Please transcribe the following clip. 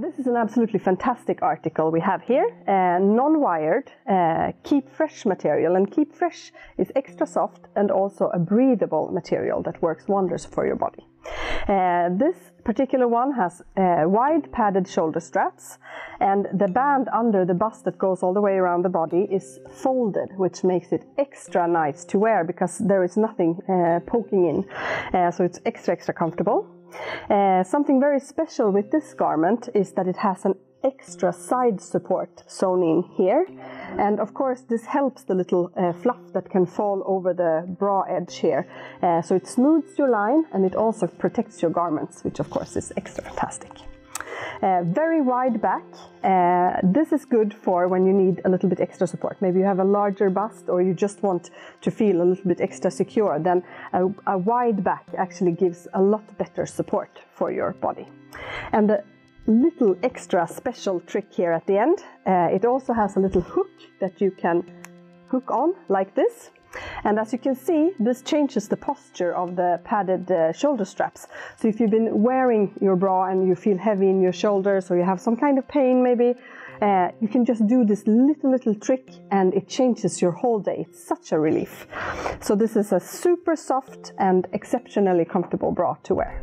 this is an absolutely fantastic article we have here. Uh, non-wired, uh, keep fresh material. And keep fresh is extra soft and also a breathable material that works wonders for your body. Uh, this particular one has uh, wide padded shoulder straps and the band under the bust that goes all the way around the body is folded which makes it extra nice to wear because there is nothing uh, poking in uh, so it's extra extra comfortable uh, something very special with this garment is that it has an extra side support sewn in here. And of course this helps the little uh, fluff that can fall over the bra edge here. Uh, so it smooths your line and it also protects your garments which of course is extra fantastic uh, very wide back. Uh, this is good for when you need a little bit extra support. Maybe you have a larger bust or you just want to feel a little bit extra secure. Then a, a wide back actually gives a lot better support for your body. And the little extra special trick here at the end, uh, it also has a little hook that you can hook on like this. And as you can see, this changes the posture of the padded uh, shoulder straps. So if you've been wearing your bra and you feel heavy in your shoulders or you have some kind of pain maybe, uh, you can just do this little, little trick and it changes your whole day. It's such a relief. So this is a super soft and exceptionally comfortable bra to wear.